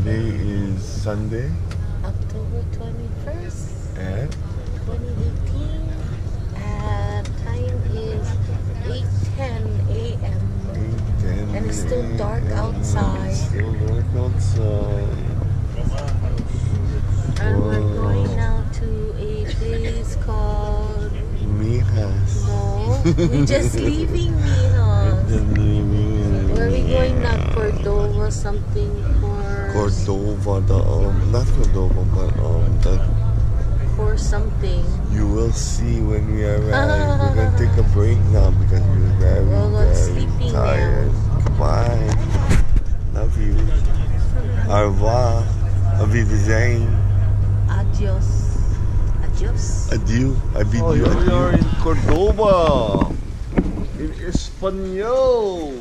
Today is Sunday October 21st, and eh? 2018. And uh, time is 8.10 a.m. 8:10 And it's still dark outside. It's Still dark outside. And we're going now to a place called... Mijas. No, we're just leaving Mijas. Just leaving Where are we going now? Mijas. Cordova something. Cordova, the um, not Cordova, but um, the For something. you will see when we arrive. We're gonna take a break now because we're very, We're very sleeping now. tired. Goodbye. Love you. Au revoir. Auf Wiedersehen. Adios. Adios. Adieu. I bid Oh, you here we adieu. are in Cordoba. In Espanol.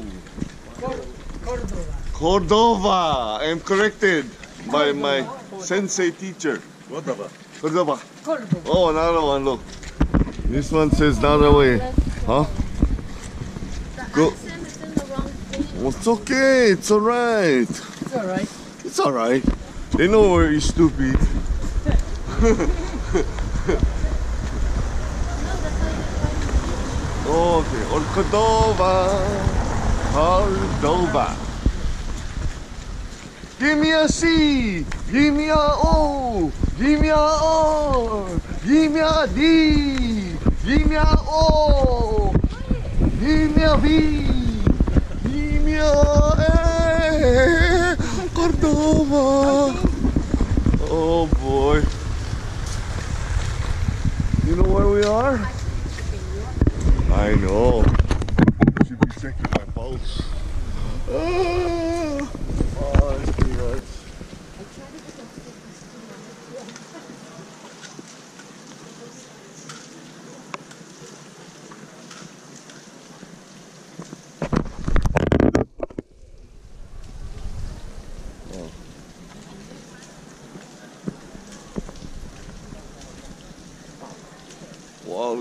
Cordova. I'm corrected by my sensei teacher. Cordova. Cordova. Oh, another one, look. This one says another way. Huh? Go. accent is in the wrong place. Well, it's okay. It's alright. It's alright. It's alright. They know we're stupid. Okay, or Cordova. Cordova. Give me a C. Give me a O. Give me a O. Give me a D. Give me a O. Give me a V. Give me a A. Cordova. Oh boy.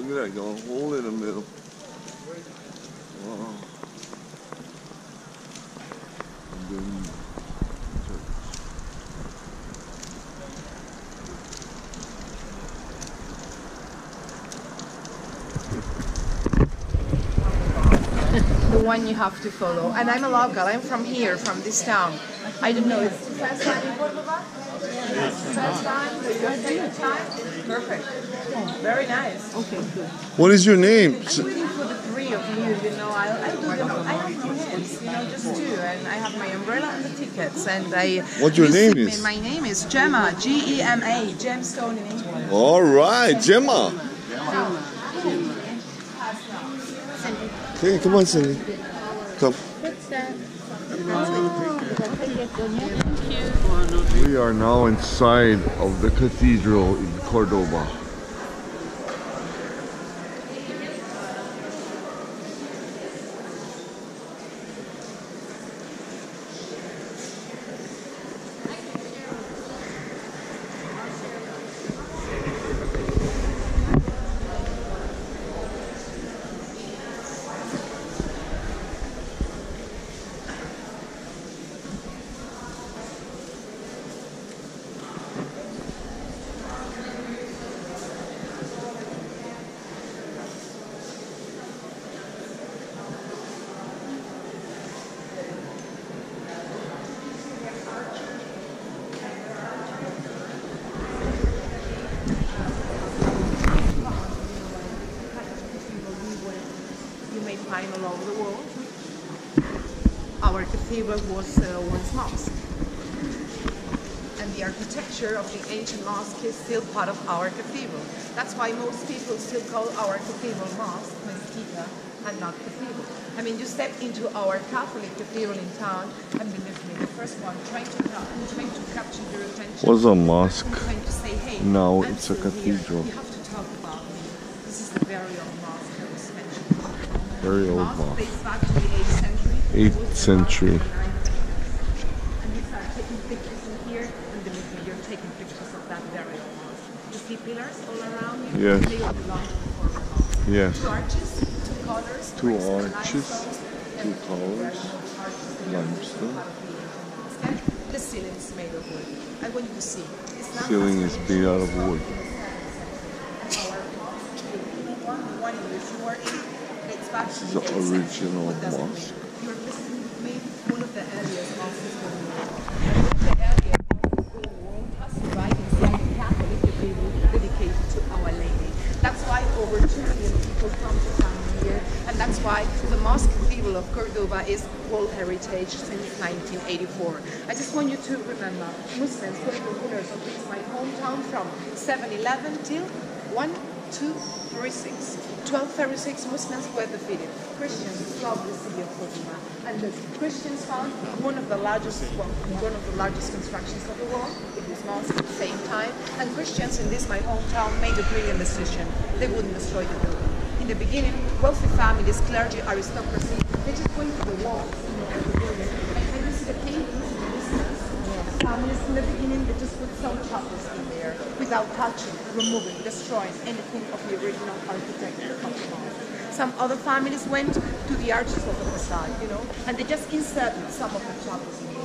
Look at that, a hole in the middle. One you have to follow. And I'm a local. I'm from here, from this town. I don't know. It's the first time in Cordova. First time. The second time. Perfect. Very nice. Okay, good. What is your name? I'm waiting for the three of you. You know, I I do them. I have no hands. You know, just two. And I have my umbrella and the tickets. And I. What your name is? My name is Gemma. G E M A. Gemstone in England. All right, Gemma. Okay, come on, Cindy. Come. What's that? We are now inside of the cathedral in Cordoba. You may find all over the world. Our cathedral was uh, once mosque. And the architecture of the ancient mosque is still part of our cathedral. That's why most people still call our cathedral mosque, mezquita, and not cathedral. I mean, you step into our Catholic cathedral in town, and believe me, the first one trying to, trying to capture your attention. Was a mosque. Trying to say, hey, Now I'm it's a cathedral. You have to talk about me. This is the very old mosque that was mentioned. Very old Mosque mosque. dates back to the 8th century. 8th century. You start taking pictures in here, and believe me, you're taking pictures of that very old mosque. You see pillars all around you? Yes. They all belong to the former mosque. Yes. Two arches, two colors. Two arches, two colors, limestone. The. And The ceiling is made of wood. I want you to see. It's not Ceiling is made out of wood. One, one in which you are in, dates back to The the 8th century. original What does it mean? mosque. You're visiting one of the areas of this building. And one of the areas of this right inside the cathedral dedicated to Our Lady. That's why over 2 million people come to town here, and that's why the Mosque Cathedral of Cordoba is World Heritage since 1984. I just want you to remember, Muslims were the rulers of this, my hometown, from 711 till 1236. 1236 Muslims were defeated. Christians loved the city of Cordoba, and the Christians found one of the largest, well, one of the largest constructions of the world. It was mosque at the same time, and Christians in this my hometown made a brilliant decision. They wouldn't destroy the building. In the beginning, wealthy families, clergy, aristocracy, they just went to the know, of the building, and can you see the paintings in the distance? In the beginning, they just put some chapels in there without touching, removing, destroying anything of the original architecture. Some other families went to the arches of the facade, you know, and they just inserted some of the chapels in there.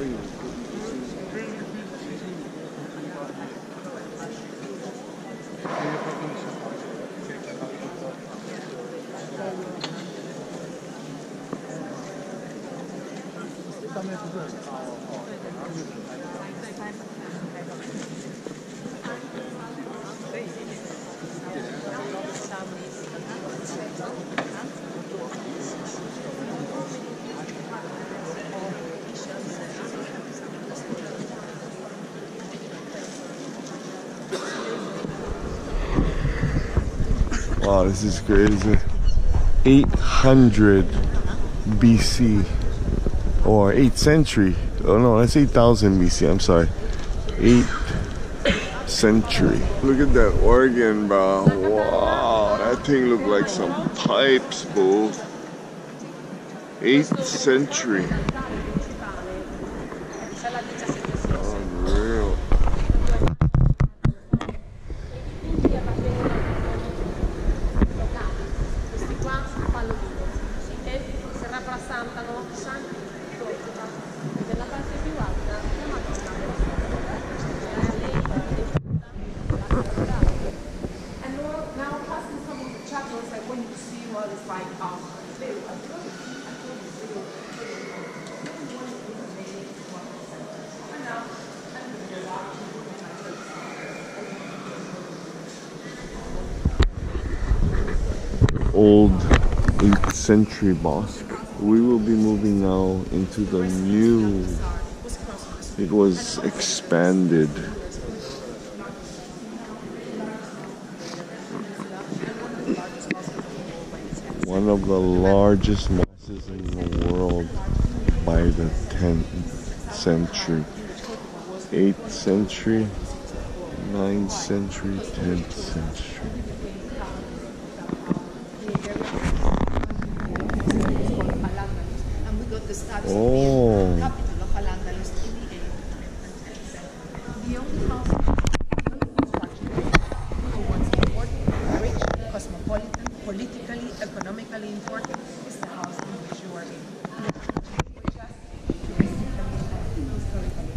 So, so you. Wow, this is crazy. 800 BC or 8th century. Oh no, that's 8000 BC. I'm sorry. 8th century. Look at that organ, bro. Wow, that thing look like some pipes, bro. 8th century. Old 8th century mosque. We will be moving now into the new. It was expanded. One of the largest mosques in the world by the 10th century. 8th century, 9th century, 10th century. And we got the status Oh. to be the capital of Al-Andalus in the 8th and 10th century. The only house construction who was important, rich, cosmopolitan, politically, economically important is the house in which you are in. Just touristically and historically.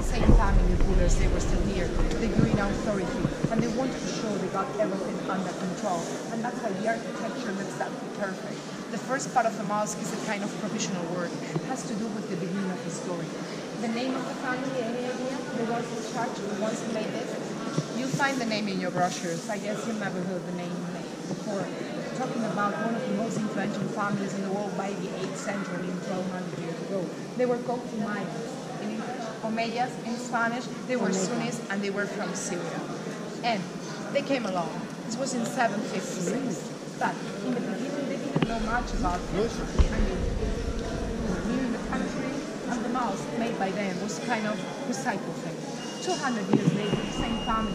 Same family rulers, they were still here. They grew in authority and they wanted to show they got everything under control. And that's why the architecture looks that perfect. The first part of the mosque is a kind of provisional work. It has to do with the beginning of the story. The name of the family, any idea? The ones in charge, the ones who made this? You'll find the name in your brochures. I guess you've never heard the name before. Talking about one of the most influential families in the world by the 8th century, 1200 years ago. They were called Umayyads in English, Omeyyas in Spanish. They were Sunnis and they were from Syria. And they came along. This was in 756. But in the beginning, they didn't know much about it. I mean, new in the country, and the mosque made by them was kind of recycle thing. 200 years later, the same family.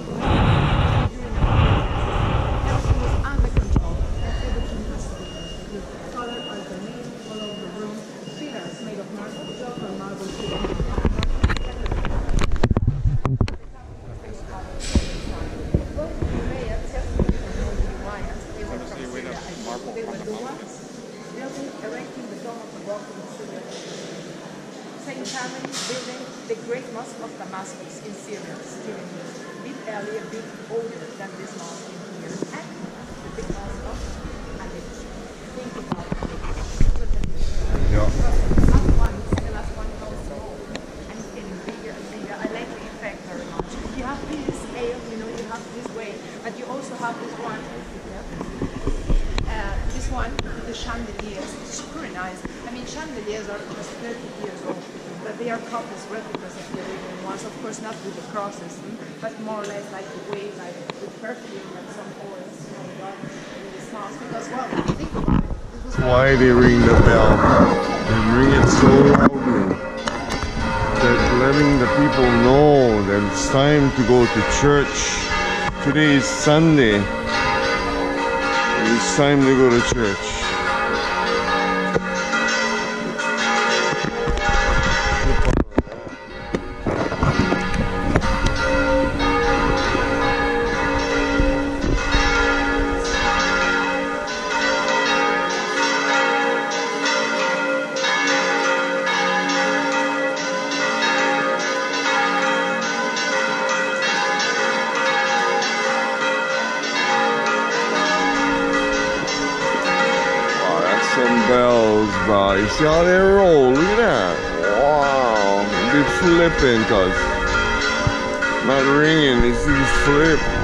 Everything was under control, and everything has to be with color alternate all over the room. Pillars made of marble, silver marble pillars. Both Umayyads, just like the Umayyads, they were from Syria. I think They were the ones building, erecting the Dome of the Rock in Syria. Same family building the great mosque of Damascus in Syria, still in use. A bit earlier, a bit older than this mosque in here. And the big mosque of Aleppo. Think about it. Look at this. Yeah. The last one, the last one goes small, and it's getting bigger and bigger. I like the effect very much. You have this scale, you know, you have this way, but you also have this one. Uh, this one, the chandeliers, it's pretty nice. I mean, chandeliers are just 30 years old, but they are copies, replicas of the original ones. Of course, the crosses, hmm, but more or less like the way, like with perfume and some oils, you know, got this house. Because, well, think about it. Why they ring the bell? They ring it so loudly that letting the people know that it's time to go to church. Today is Sunday. It's time to go to church. See how they roll? Look at that. Wow. They flipping, cuz. Not ringing, it's these flip.